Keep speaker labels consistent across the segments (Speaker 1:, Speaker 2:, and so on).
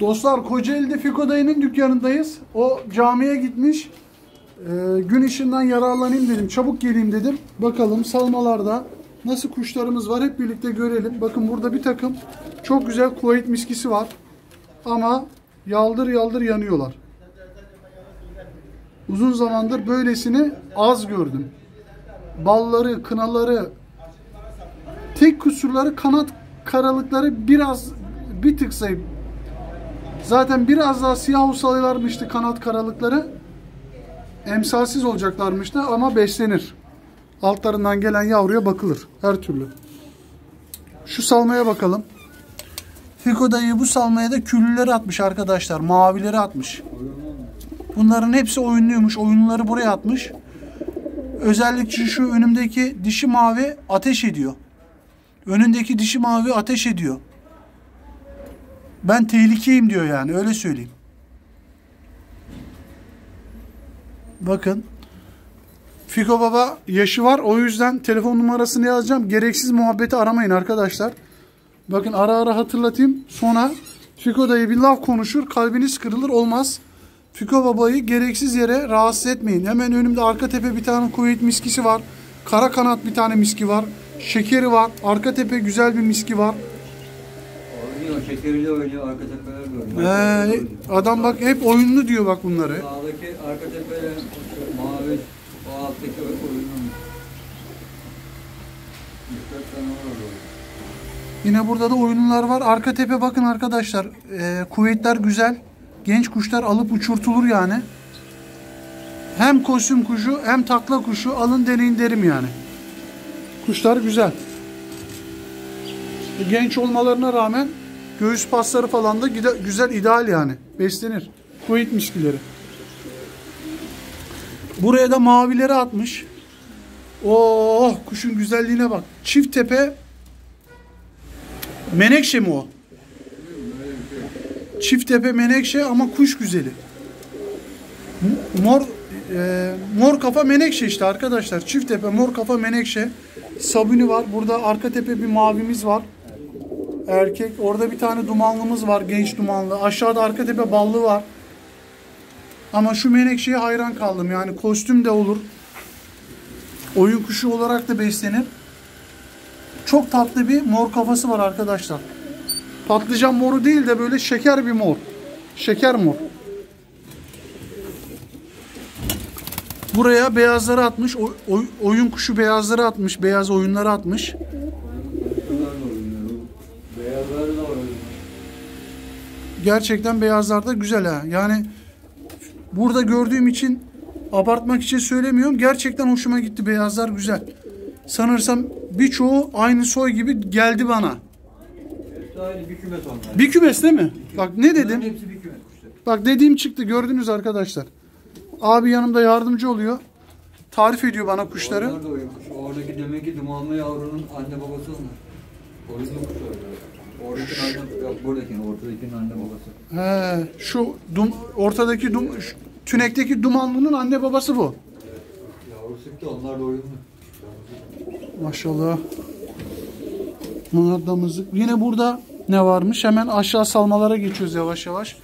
Speaker 1: Dostlar Kocaeli'de Fiko dayının dükkanındayız. O camiye gitmiş. Ee, gün ışığından yararlanayım dedim. Çabuk geleyim dedim. Bakalım salmalarda nasıl kuşlarımız var hep birlikte görelim. Bakın burada bir takım çok güzel Kuveyt miskisi var. Ama yaldır yaldır yanıyorlar. Uzun zamandır böylesini az gördüm. Balları, kınaları, tek kusurları kanat karalıkları biraz bir tık zayıf. Zaten biraz daha siyah usalarmıştı kanat karalıkları. Emsalsiz olacaklarmıştı ama beslenir. Altlarından gelen yavruya bakılır her türlü. Şu salmaya bakalım. Fiko dayı bu salmaya da küllüleri atmış arkadaşlar. Mavileri atmış. Bunların hepsi oyunluymuş. Oyunları buraya atmış. Özellikle şu önümdeki dişi mavi ateş ediyor. Önündeki dişi mavi ateş ediyor. Ben tehlikeyim diyor yani öyle söyleyeyim. Bakın. Fiko Baba yaşı var. O yüzden telefon numarasını yazacağım. Gereksiz muhabbeti aramayın arkadaşlar. Bakın ara ara hatırlatayım. Sonra Fiko dayı bir laf konuşur. Kalbiniz kırılır olmaz. Fiko Baba'yı gereksiz yere rahatsız etmeyin. Hemen önümde arka tepe bir tane kuvvet miskisi var. Kara kanat bir tane miski var. Şekeri var. Arka tepe güzel bir miski var.
Speaker 2: Şekeriyle oynuyor, arka tepelerle oynuyor.
Speaker 1: Ee, adam bak hep oyunlu diyor bak bunları.
Speaker 2: Sağdaki arka tepeyle mavi, o alttaki tane var orada.
Speaker 1: Yine burada da oyunlar var. Arka tepe bakın arkadaşlar. Ee, kuvvetler güzel. Genç kuşlar alıp uçurtulur yani. Hem kostüm kuşu hem takla kuşu alın deneyin derim yani. Kuşlar güzel. Genç olmalarına rağmen göğüs pasları falan da güzel ideal yani. Beslenir. Kuvvet miskileri. Buraya da mavileri atmış. Oh kuşun güzelliğine bak. Çift tepe Menekşe mi o? Çift tepe menekşe ama kuş güzeli. Mor e, mor kafa menekşe işte arkadaşlar. Çift tepe mor kafa menekşe. Sabuni var. Burada arka tepe bir mavimiz var. Erkek. Orada bir tane dumanlımız var. Genç dumanlı. Aşağıda arka tepe ballı var. Ama şu menekşeye hayran kaldım. Yani kostüm de olur. Oyun kuşu olarak da beslenir. Çok tatlı bir mor kafası var arkadaşlar. Patlıcan moru değil de böyle şeker bir mor. Şeker mor. Buraya beyazları atmış. oy- oy- oyun kuşu beyazları atmış. Beyaz oyunları atmış. Gerçekten beyazlar da güzel ha. Yani burada gördüğüm için abartmak için söylemiyorum. Gerçekten hoşuma gitti. Beyazlar güzel. Sanırsam birçoğu aynı soy gibi geldi bana.
Speaker 2: Bir kümes onlar.
Speaker 1: Bir kümes değil mi? Bak ne dedim?
Speaker 2: Hepsi bir kümes kuşlar.
Speaker 1: Bak dediğim çıktı gördünüz arkadaşlar. Abi yanımda yardımcı oluyor. Tarif ediyor bana kuşları.
Speaker 2: Onlar da oyun kuşu. Oradaki demek ki dumanlı yavrunun anne babası onlar. Oyunlu kuş orada. Oradaki anne, ortadakinin anne babası.
Speaker 1: He, şu dum, ortadaki dum, tünekteki dumanlının anne babası bu.
Speaker 2: Yavrusu ki onlar da oyunlu.
Speaker 1: Maşallah. Bunlar damızlık. Yine burada ne varmış? Hemen aşağı salmalara geçiyoruz yavaş yavaş.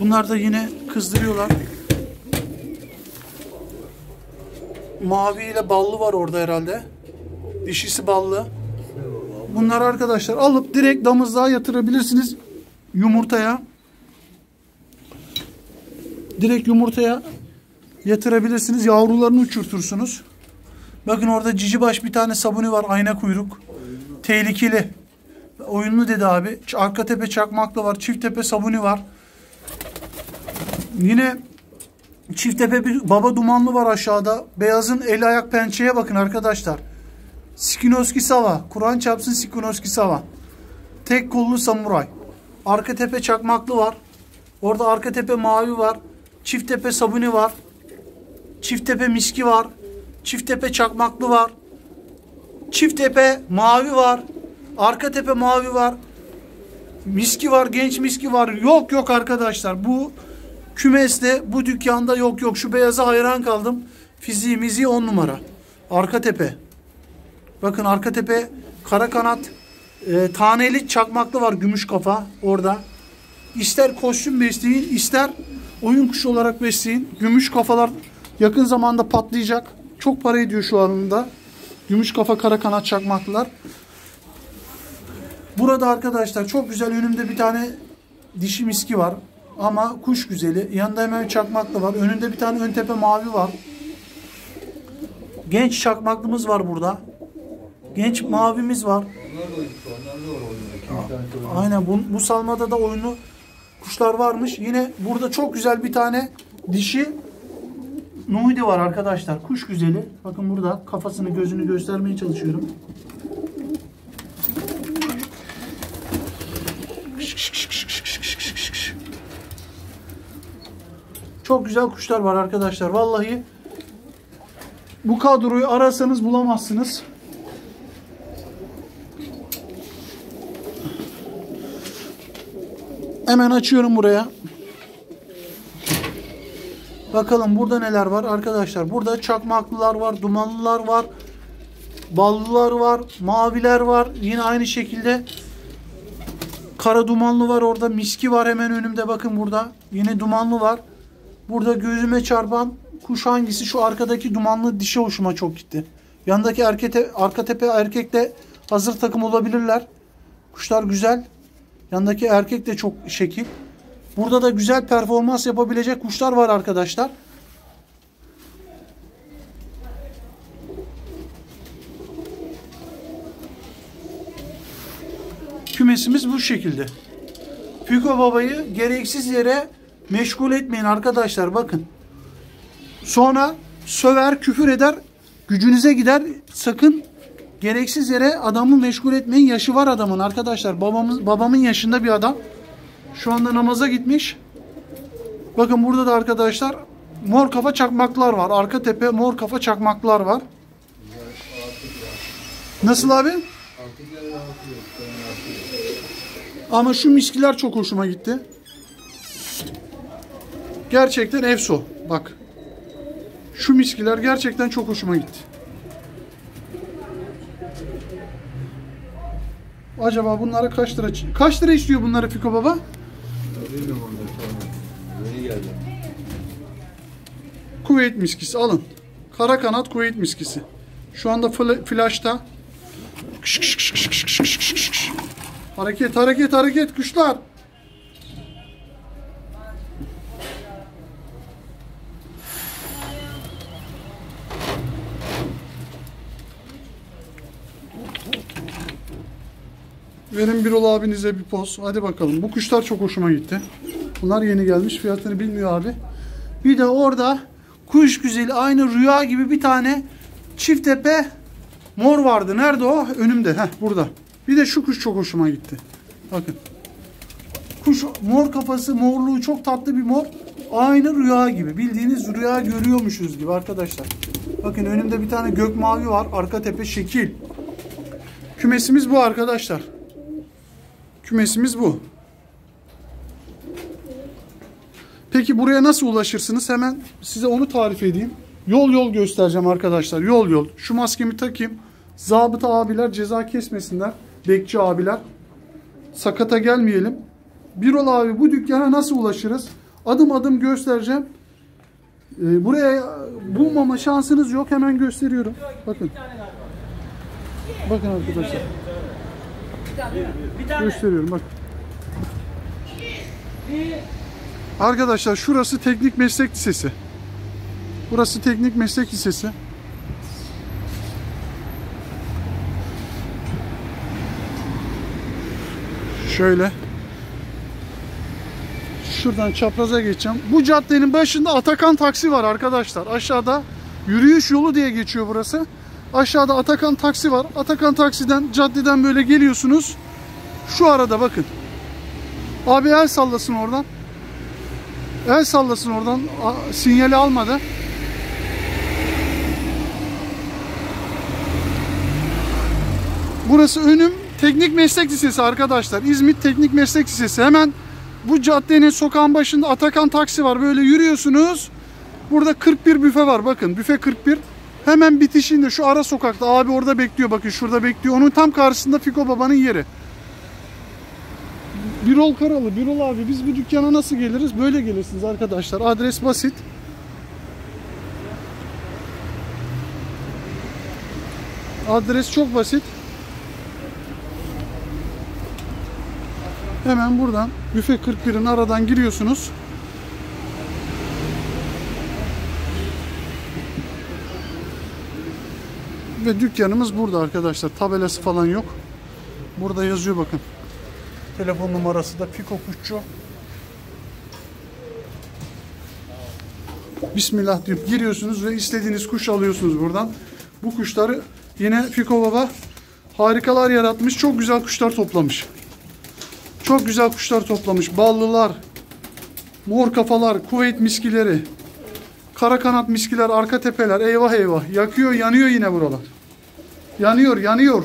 Speaker 1: Bunlar da yine kızdırıyorlar. Mavi ile ballı var orada herhalde. Dişisi ballı. Bunlar arkadaşlar alıp direkt damızlığa yatırabilirsiniz. Yumurtaya. Direkt yumurtaya yatırabilirsiniz. Yavrularını uçurtursunuz. Bakın orada cici baş bir tane sabuni var. Ayna kuyruk. Tehlikeli. Oyunlu dedi abi. Arka tepe çakmaklı var. Çift tepe sabuni var. Yine çift tepe bir baba dumanlı var aşağıda. Beyazın el ayak pençeye bakın arkadaşlar. Skinoski Sava. Kur'an çarpsın Skinoski Sava. Tek kollu samuray. Arka tepe çakmaklı var. Orada arka tepe mavi var. Çift tepe sabuni var. Çift tepe miski var. Çift tepe çakmaklı var. Çift tepe mavi var. Arka tepe mavi var. Miski var, genç miski var. Yok yok arkadaşlar. Bu kümeste, bu dükkanda yok yok. Şu beyaza hayran kaldım. Fiziği miziği on numara. Arka tepe. Bakın arka tepe kara kanat e, taneli çakmaklı var gümüş kafa orada. İster kostüm besleyin ister oyun kuşu olarak besleyin. Gümüş kafalar yakın zamanda patlayacak. Çok para ediyor şu anda. Gümüş kafa kara kanat çakmaklılar. Burada arkadaşlar çok güzel önümde bir tane dişi miski var. Ama kuş güzeli. Yanında hemen çakmaklı var. Önünde bir tane ön tepe mavi var. Genç çakmaklımız var burada. Genç mavimiz var. Aynen bu, bu salmada da oyunlu kuşlar varmış. Yine burada çok güzel bir tane dişi Nuhidi var arkadaşlar. Kuş güzeli. Bakın burada kafasını gözünü göstermeye çalışıyorum. Çok güzel kuşlar var arkadaşlar. Vallahi bu kadroyu arasanız bulamazsınız. Hemen açıyorum buraya. Bakalım burada neler var arkadaşlar. Burada çakmaklılar var, dumanlılar var, ballılar var, maviler var. Yine aynı şekilde kara dumanlı var orada. Miski var hemen önümde bakın burada. Yine dumanlı var. Burada gözüme çarpan kuş hangisi? Şu arkadaki dumanlı dişi hoşuma çok gitti. Yandaki erkete, arka tepe erkekle hazır takım olabilirler. Kuşlar güzel. Yandaki erkek de çok şekil. Burada da güzel performans yapabilecek kuşlar var arkadaşlar. Kümesimiz bu şekilde. Füko babayı gereksiz yere meşgul etmeyin arkadaşlar bakın. Sonra söver, küfür eder, gücünüze gider. Sakın gereksiz yere adamı meşgul etmeyin. Yaşı var adamın arkadaşlar. Babamız, babamın yaşında bir adam. Şu anda namaza gitmiş. Bakın burada da arkadaşlar mor kafa çakmaklar var. Arka tepe mor kafa çakmaklar var. Nasıl abi? Ama şu miskiler çok hoşuma gitti. Gerçekten efso. Bak. Şu miskiler gerçekten çok hoşuma gitti. Acaba bunlara kaç lira kaç lira istiyor bunları Fiko baba? Kuveyt miskisi alın. Kara kanat kuveyt miskisi. Şu anda flashta. Hareket hareket hareket kuşlar. Verin Birol abinize bir poz. Hadi bakalım. Bu kuşlar çok hoşuma gitti. Bunlar yeni gelmiş. Fiyatını bilmiyor abi. Bir de orada kuş güzeli aynı rüya gibi bir tane çift tepe mor vardı. Nerede o? Önümde. Heh burada. Bir de şu kuş çok hoşuma gitti. Bakın. Kuş mor kafası morluğu çok tatlı bir mor. Aynı rüya gibi. Bildiğiniz rüya görüyormuşuz gibi arkadaşlar. Bakın önümde bir tane gök mavi var. Arka tepe şekil. Kümesimiz bu arkadaşlar. Kümesimiz bu. Peki buraya nasıl ulaşırsınız? Hemen size onu tarif edeyim. Yol yol göstereceğim arkadaşlar. Yol yol. Şu maskemi takayım. Zabıta abiler ceza kesmesinler. Bekçi abiler. Sakata gelmeyelim. Birol abi bu dükkana nasıl ulaşırız? Adım adım göstereceğim. Ee, buraya bulmama şansınız yok. Hemen gösteriyorum. Bakın. Bakın arkadaşlar. Gösteriyorum bak. Arkadaşlar şurası Teknik Meslek Lisesi. Burası Teknik Meslek Lisesi. Şöyle. Şuradan çapraza geçeceğim. Bu caddenin başında Atakan taksi var arkadaşlar. Aşağıda yürüyüş yolu diye geçiyor burası. Aşağıda Atakan taksi var. Atakan taksiden caddeden böyle geliyorsunuz. Şu arada bakın. Abi el sallasın oradan. El sallasın oradan. Sinyali almadı. Burası önüm Teknik Meslek Lisesi arkadaşlar. İzmit Teknik Meslek Lisesi. Hemen bu caddenin sokağın başında Atakan taksi var. Böyle yürüyorsunuz. Burada 41 büfe var. Bakın büfe 41. Hemen bitişinde şu ara sokakta abi orada bekliyor bakın şurada bekliyor. Onun tam karşısında Fiko babanın yeri. Birol Karalı, Birol abi biz bu dükkana nasıl geliriz? Böyle gelirsiniz arkadaşlar. Adres basit. Adres çok basit. Hemen buradan büfe 41'in aradan giriyorsunuz. Ve dükkanımız burada arkadaşlar. Tabelası falan yok. Burada yazıyor bakın. Telefon numarası da Fiko Kuşçu. Bismillah deyip giriyorsunuz ve istediğiniz kuş alıyorsunuz buradan. Bu kuşları yine Fiko Baba harikalar yaratmış. Çok güzel kuşlar toplamış. Çok güzel kuşlar toplamış. Ballılar, mor kafalar, kuveyt miskileri, kara kanat miskiler, arka tepeler. Eyvah eyvah. Yakıyor, yanıyor yine buralar. Yanıyor, yanıyor.